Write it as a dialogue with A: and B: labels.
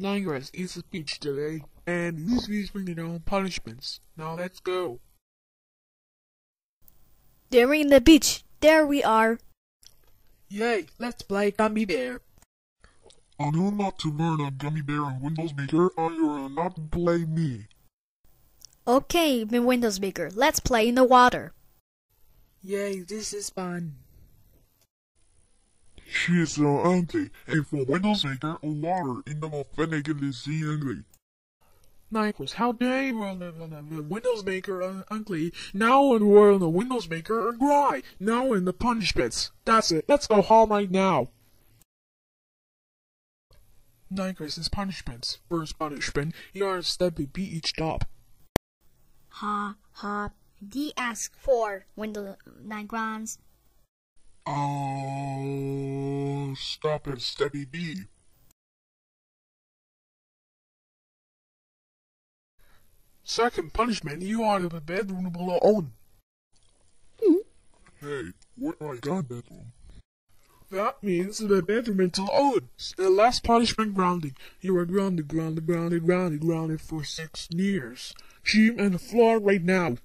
A: Nigress is a speech today, and these speech bring their own punishments. Now let's go.
B: They're in the beach. There we are.
A: Yay, let's play Gummy Bear.
C: I know not to learn a gummy bear on Windows Maker, or you will not play me.
B: Okay, Windows Maker, let's play in the water.
A: Yay, this is fun.
C: She is so ugly, and for Windows Maker, a water in the authentically see ugly.
A: Nigress, how dare you run the Windows Maker uh, ugly? Now in world the Windows Maker are dry. Now in the punishments. That's it. Let's go home right now. Nigress's punishments. First punishment, you are to step beat each top.
B: Ha ha. D ask for Windows Nigrons.
C: Oh, stop it, Steady B.
A: Second punishment, you are to the bedroom alone. Hmm.
C: Hey, where I got bedroom?
A: That means the bedroom is alone. The last punishment, grounding. You are grounded, grounded, grounded, grounded, grounded for six years. Sheep on the floor right now.